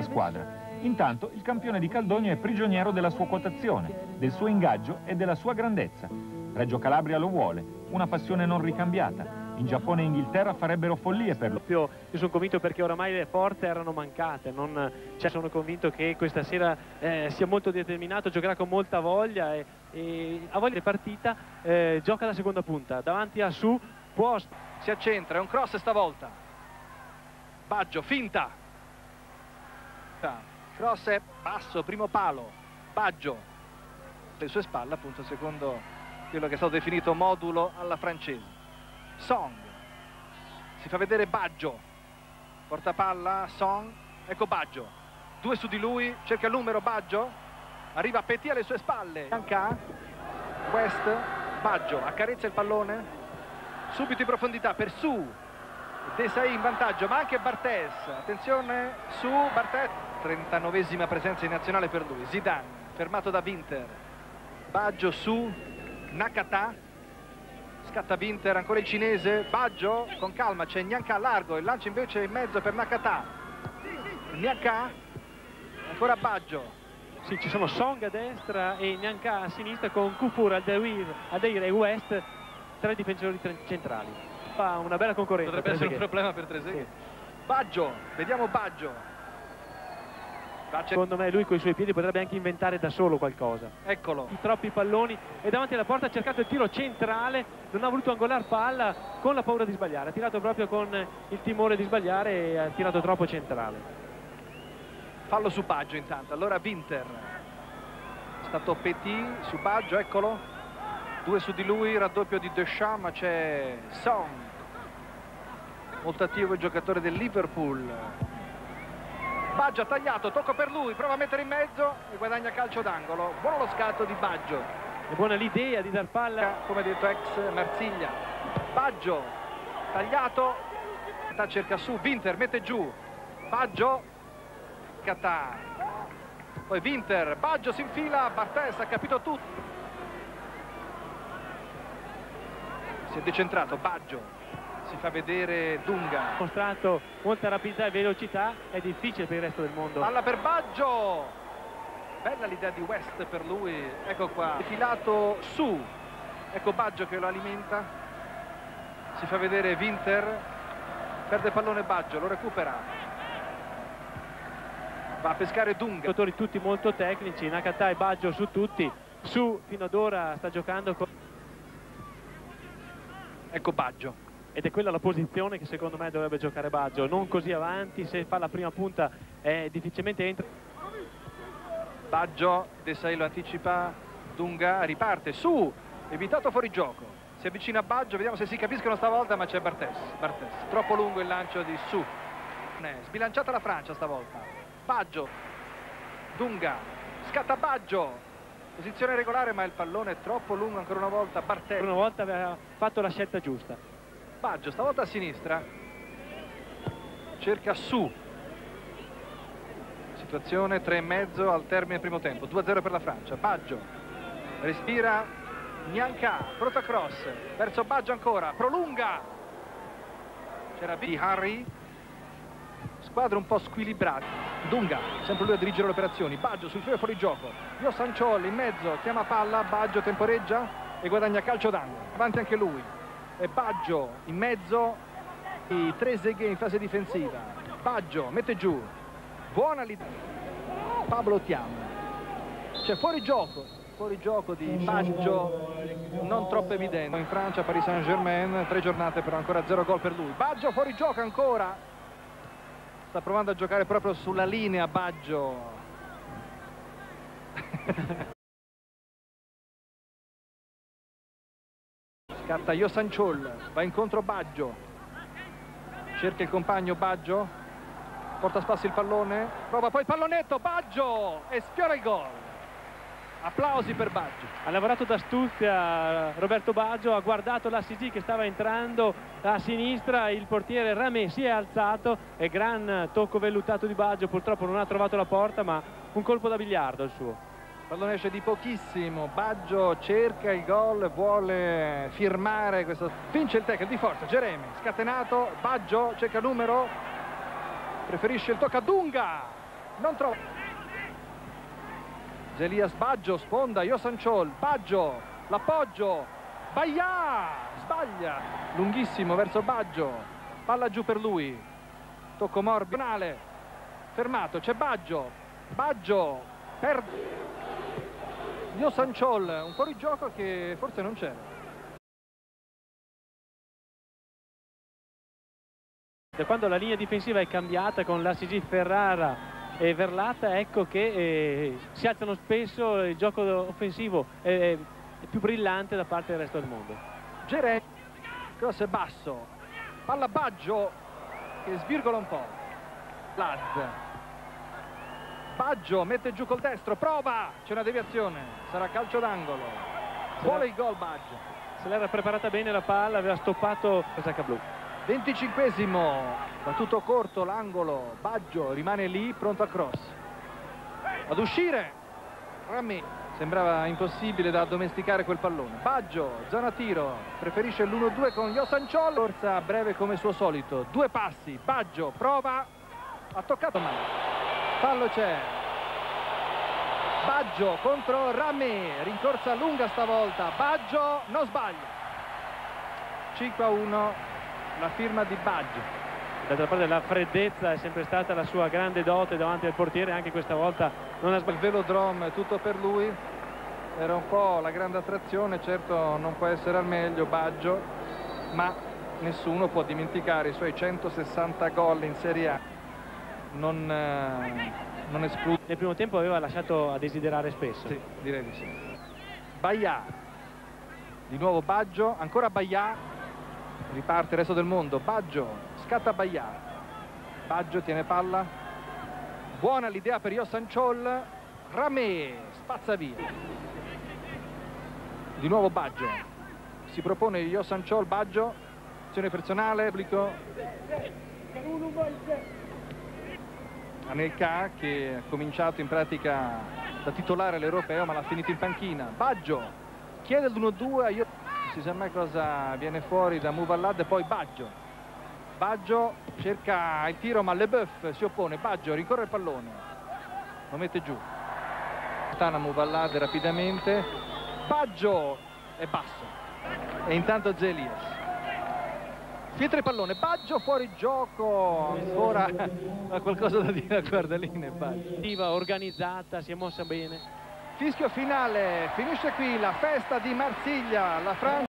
squadra. Intanto il campione di Caldogno è prigioniero della sua quotazione, del suo ingaggio e della sua grandezza. Reggio Calabria lo vuole, una passione non ricambiata. In Giappone e Inghilterra farebbero follie per lui. Io sono convinto perché oramai le forze erano mancate, non, cioè sono convinto che questa sera eh, sia molto determinato, giocherà con molta voglia e, e a voglia di partita eh, gioca la seconda punta, davanti a Su può... Si accentra, è un cross stavolta. Baggio, finta. Cross è basso, primo palo. Baggio. Le sue spalle appunto secondo quello che è stato definito modulo alla francese. Song. Si fa vedere Baggio. Porta palla Song. Ecco Baggio. Due su di lui. Cerca il numero Baggio. Arriva Petit alle sue spalle. Anca West. Baggio. Accarezza il pallone. Subito in profondità per Su Desai in vantaggio ma anche Bartes attenzione su Bartes 39esima presenza in nazionale per lui. Zidane fermato da Winter. Baggio su Nakata. Scatta Winter, ancora il cinese, Baggio con calma, c'è Gnanca a largo, il lancio invece in mezzo per Nakata. Gnanca, ancora Baggio. Sì, ci sono Song a destra e Gnanca a sinistra con Kufur, Aldeir, Aldeir e West, tre difensori centrali. Fa una bella concorrenza. Potrebbe essere un problema per Treseghe. Sì. Baggio, vediamo Baggio. Secondo me lui con i suoi piedi potrebbe anche inventare da solo qualcosa. Eccolo. I troppi palloni e davanti alla porta ha cercato il tiro centrale, non ha voluto angolare palla con la paura di sbagliare. Ha tirato proprio con il timore di sbagliare e ha tirato troppo centrale. Fallo su Baggio intanto. Allora Winter. È stato Petit su Baggio, eccolo. Due su di lui, raddoppio di Deschamps, ma c'è Song. Molto attivo il giocatore del Liverpool Baggio ha tagliato, tocco per lui, prova a mettere in mezzo e guadagna calcio d'angolo. Buono lo scatto di Baggio. È buona l'idea di dar palla. Come detto ex Marsiglia. Baggio, tagliato, cerca su, Winter mette giù. Baggio, Catà. Poi Winter, Baggio si infila, Bartes ha capito tutto. Si è decentrato, Baggio, si fa vedere Dunga. Mostrato molta rapidità e velocità, è difficile per il resto del mondo. Palla per Baggio! Bella l'idea di West per lui, ecco qua, filato su, ecco Baggio che lo alimenta, si fa vedere Winter, perde pallone Baggio, lo recupera, va a pescare Dunga. Giocatori tutti molto tecnici, Nakata e Baggio su tutti, su fino ad ora sta giocando con... Ecco Baggio ed è quella la posizione che secondo me dovrebbe giocare Baggio, non così avanti, se fa la prima punta eh, difficilmente entra. Baggio, Desai lo anticipa, Dunga riparte, su, evitato fuori gioco, si avvicina a Baggio, vediamo se si capiscono stavolta, ma c'è Bartes, Bartes, troppo lungo il lancio di Su, sbilanciata la Francia stavolta, Baggio, Dunga, scatta Baggio, posizione regolare ma il pallone è troppo lungo ancora una volta, Bartes. Una volta aveva fatto la scelta giusta. Baggio stavolta a sinistra. Cerca su. Situazione 3 e mezzo al termine del primo tempo. 2-0 per la Francia. Baggio. Respira Gnanca. Pronto cross verso Baggio ancora. Prolunga. C'era B. Harry. Squadra un po' squilibrata. Dunga. Sempre lui a dirigere le operazioni. Baggio sul filo fuori gioco Io Sancioli in mezzo. Chiama palla. Baggio temporeggia. E guadagna calcio d'angolo. Avanti anche lui e Baggio in mezzo i tre seghe in fase difensiva. Baggio mette giù. Buona l'idea. Pablo Tiam c'è fuori gioco fuori gioco di Baggio non troppo evidente. In Francia Paris Saint Germain tre giornate però ancora zero gol per lui. Baggio fuori gioco ancora. Sta provando a giocare proprio sulla linea Baggio scatta Io Sanciol va incontro Baggio. Cerca il compagno Baggio porta a spasso il pallone prova poi il pallonetto Baggio e sfiora il gol. Applausi per Baggio. Ha lavorato d'astuzia Roberto Baggio ha guardato la CG che stava entrando a sinistra il portiere Ramé si è alzato e gran tocco vellutato di Baggio purtroppo non ha trovato la porta ma un colpo da biliardo il suo pallone esce di pochissimo Baggio cerca il gol vuole firmare questo vince il tackle di forza Geremi scatenato Baggio cerca numero preferisce il tocca a Dunga non trova. Zelias Baggio sponda Josan Chol Baggio l'appoggio Baia sbaglia lunghissimo verso Baggio palla giù per lui tocco morbido fermato c'è Baggio Baggio per Josan Chol un fuorigioco che forse non c'era. Da quando la linea difensiva è cambiata con la CG Ferrara e Verlata ecco che eh, si alzano spesso il gioco offensivo è, è, più brillante da parte del resto del mondo. Gere cross basso. Palla Baggio che svirgola un po' Laz Baggio mette giù col destro prova! C'è una deviazione sarà calcio d'angolo. Vuole il gol Baggio. Se l'era preparata bene la palla aveva stoppato la sacca blu. 25esimo battuto corto l'angolo Baggio rimane lì pronto a cross. Ad uscire Rami. Sembrava impossibile da addomesticare quel pallone. Baggio zona tiro preferisce l'1-2 con Iosanciol corsa breve come suo solito due passi Baggio prova ha toccato male fallo c'è Baggio contro Rami rincorsa lunga stavolta Baggio non sbaglia 5 a 1 la firma di Baggio. D'altra parte la freddezza è sempre stata la sua grande dote davanti al portiere, anche questa volta non ha sbagliato. Il velodrome è tutto per lui, era un po' la grande attrazione, certo non può essere al meglio Baggio, ma nessuno può dimenticare i suoi 160 gol in Serie A. Non, eh, non esclude. Nel primo tempo aveva lasciato a desiderare spesso. Sì, direi di sì. Baia, di nuovo Baggio, ancora Baia, riparte il resto del mondo. Baggio scatta Baia. Baggio tiene palla. Buona l'idea per Iosan Chol Ramè spazza via. Di nuovo Baggio. Si propone Iosan Chol Baggio. Azione personale pubblico Anelka che ha cominciato in pratica da titolare all'europeo ma l'ha finito in panchina. Baggio chiede l'1-2 io si sa mai cosa viene fuori da Muvallad e poi Baggio. Baggio cerca il tiro ma Leboeuf si oppone. Baggio ricorre il pallone lo mette giù. Stana Muvallad rapidamente. Baggio è basso. E intanto Zelias Pietra il pallone, Baggio fuori gioco, ancora ha qualcosa da dire a guardaline Baggio. Organizzata, si è mossa bene fischio finale finisce qui la festa di Marsiglia la Francia